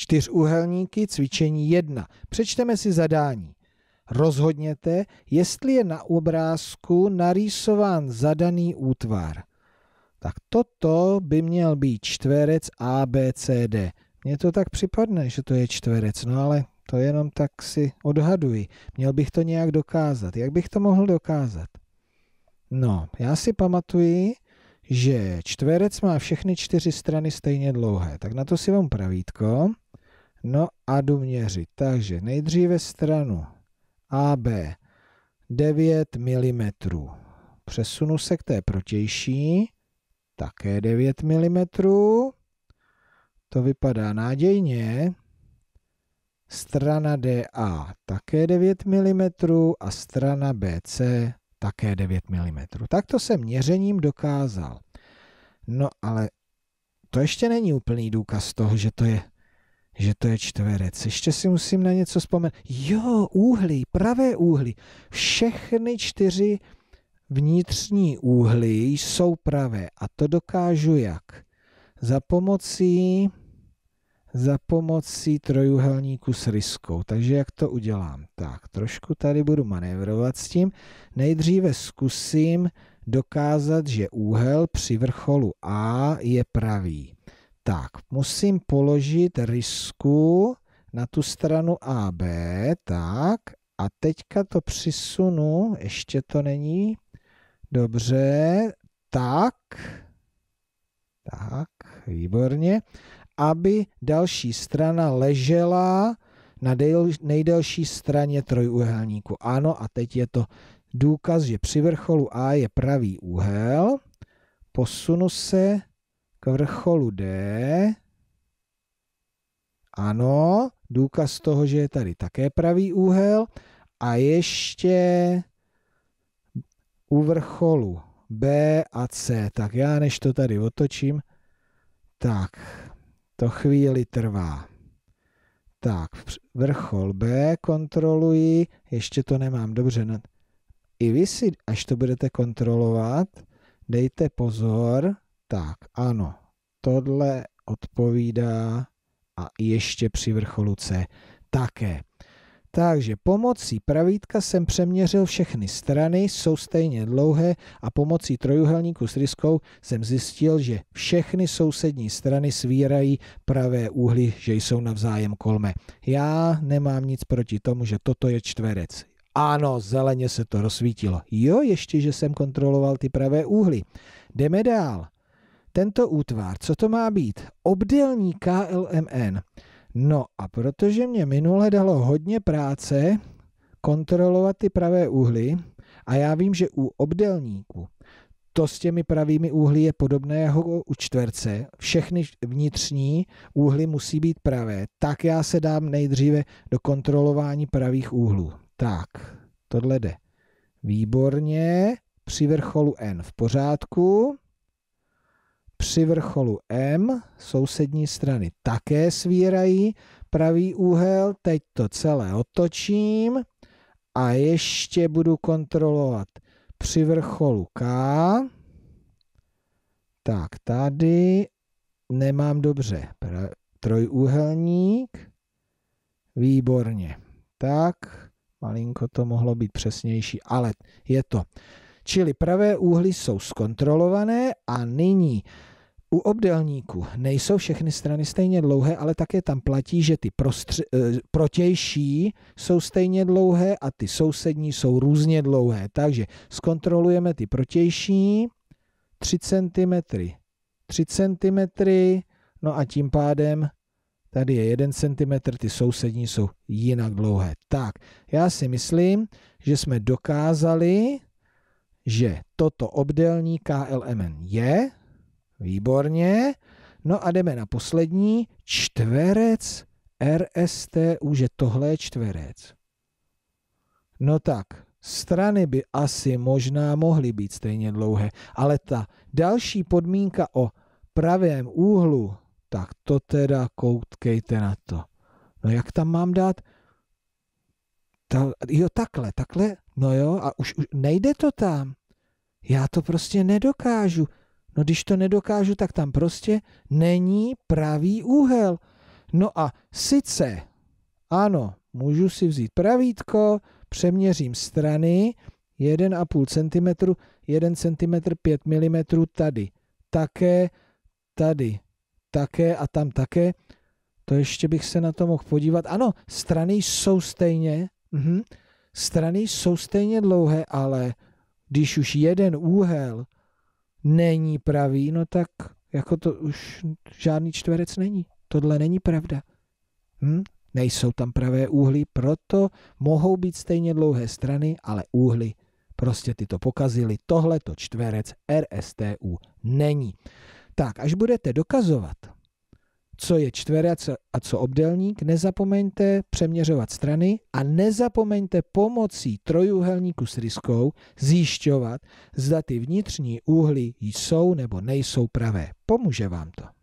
Čtyřúhelníky, cvičení 1. Přečteme si zadání. Rozhodněte, jestli je na obrázku narýsován zadaný útvar. Tak toto by měl být čtverec ABCD. Mně to tak připadne, že to je čtverec, no ale to jenom tak si odhaduji. Měl bych to nějak dokázat. Jak bych to mohl dokázat? No, já si pamatuji, že čtverec má všechny čtyři strany stejně dlouhé. Tak na to si vám pravítko. No a jdu měřit. Takže nejdříve stranu AB 9 mm. Přesunu se k té protější, také 9 mm. To vypadá nádějně. Strana DA také 9 mm a strana BC také 9 mm. Tak to jsem měřením dokázal. No ale to ještě není úplný důkaz toho, že to je že to je čtverec. Ještě si musím na něco vzpomenout. Jo, úhly, pravé úhly. Všechny čtyři vnitřní úhly jsou pravé. A to dokážu jak? Za pomocí za pomocí trojuhelníku s ryskou. Takže jak to udělám? Tak, trošku tady budu manévrovat s tím. Nejdříve zkusím dokázat, že úhel při vrcholu A je pravý. Tak, musím položit rysku na tu stranu AB, tak, a teďka to přisunu, ještě to není, dobře, tak, tak, výborně, aby další strana ležela na nejdelší straně trojúhelníku. Ano, a teď je to důkaz, že při vrcholu A je pravý úhel. Posunu se k vrcholu D. Ano, důkaz toho, že je tady také pravý úhel. A ještě u vrcholu B a C. Tak já než to tady otočím, tak to chvíli trvá. Tak, vrchol B kontroluji, ještě to nemám dobře. I vy si, až to budete kontrolovat, dejte pozor, tak, ano, tohle odpovídá a ještě při vrcholu C také. Takže pomocí pravítka jsem přeměřil všechny strany, jsou stejně dlouhé a pomocí trojuhelníku s ryskou jsem zjistil, že všechny sousední strany svírají pravé úhly, že jsou navzájem kolme. Já nemám nic proti tomu, že toto je čtverec. Ano, zeleně se to rozsvítilo. Jo, ještě, že jsem kontroloval ty pravé úhly. Jdeme dál. Tento útvar, co to má být? Obdélní KLMN. No a protože mě minule dalo hodně práce kontrolovat ty pravé úhly a já vím, že u obdelníku to s těmi pravými úhly je podobné jako u čtverce. Všechny vnitřní úhly musí být pravé. Tak já se dám nejdříve do kontrolování pravých úhlů. Tak, tohle jde. Výborně. Při vrcholu N v pořádku. Při vrcholu M sousední strany také svírají pravý úhel. Teď to celé otočím a ještě budu kontrolovat při vrcholu K. Tak tady nemám dobře trojúhelník. Výborně. Tak, malinko to mohlo být přesnější, ale je to. Čili pravé úhly jsou zkontrolované a nyní u obdelníku nejsou všechny strany stejně dlouhé, ale také tam platí, že ty prostři, eh, protější jsou stejně dlouhé a ty sousední jsou různě dlouhé. Takže zkontrolujeme ty protější 3 cm, 3 cm, no a tím pádem tady je 1 cm, ty sousední jsou jinak dlouhé. Tak, já si myslím, že jsme dokázali, že toto obdelní KLMN je, Výborně. No a jdeme na poslední. Čtverec RSTU, že tohle je čtverec. No tak, strany by asi možná mohly být stejně dlouhé, ale ta další podmínka o pravém úhlu, tak to teda koutkejte na to. No jak tam mám dát? Ta, jo, takhle, takhle, no jo, a už, už nejde to tam. Já to prostě nedokážu. No když to nedokážu, tak tam prostě není pravý úhel. No a sice, ano, můžu si vzít pravítko, přeměřím strany, 1,5 cm, 1 cm 5 mm tady, také, tady, také a tam také. To ještě bych se na to mohl podívat. Ano, strany jsou stejně, mhm, strany jsou stejně dlouhé, ale když už jeden úhel není pravý, no tak jako to už žádný čtverec není. Tohle není pravda. Hm? Nejsou tam pravé úhly, proto mohou být stejně dlouhé strany, ale úhly prostě ty to pokazili. Tohle to čtverec RSTU není. Tak, až budete dokazovat, co je čtverec a co obdelník, nezapomeňte přeměřovat strany a nezapomeňte pomocí trojúhelníku s ryskou zjišťovat, zda ty vnitřní úhly jsou nebo nejsou pravé. Pomůže vám to.